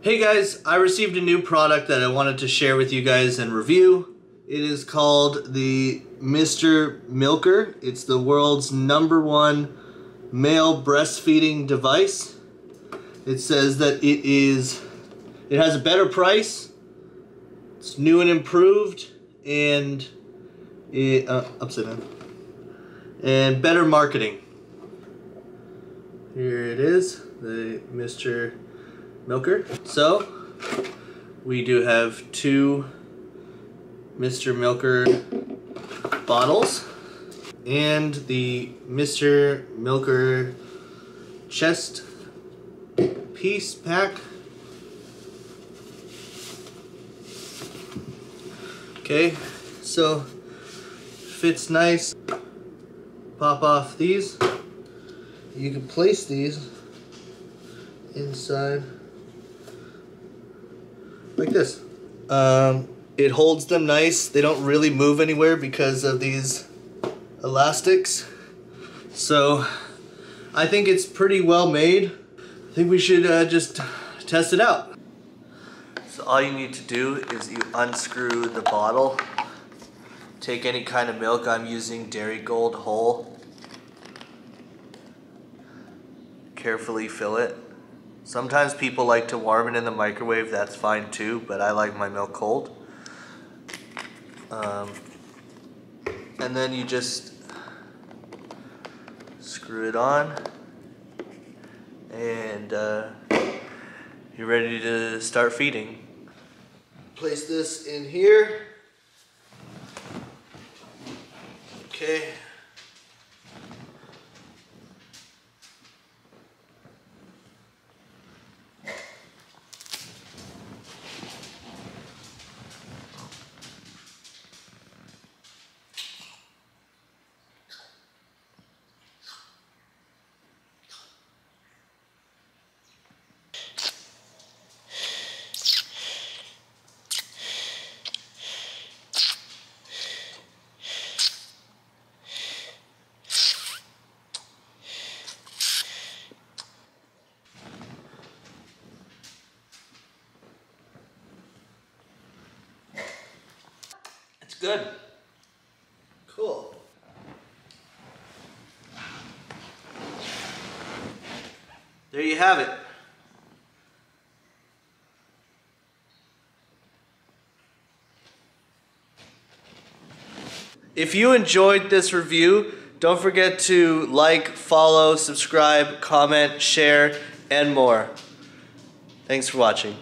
Hey guys, I received a new product that I wanted to share with you guys and review. It is called the Mr. Milker. It's the world's number one male breastfeeding device. It says that it is, it has a better price, it's new and improved, and it, uh, upside down, and better marketing. Here it is, the Mr. Milker. So, we do have two Mr. Milker bottles and the Mr. Milker chest piece pack. Okay, so fits nice. Pop off these. You can place these inside like this. Um, it holds them nice. They don't really move anywhere because of these elastics. So I think it's pretty well made. I think we should uh, just test it out. So all you need to do is you unscrew the bottle. Take any kind of milk. I'm using Darigold whole. Carefully fill it. Sometimes people like to warm it in the microwave, that's fine too, but I like my milk cold. Um, and then you just screw it on and uh, you're ready to start feeding. Place this in here. Okay. Good. Cool. There you have it. If you enjoyed this review, don't forget to like, follow, subscribe, comment, share, and more. Thanks for watching.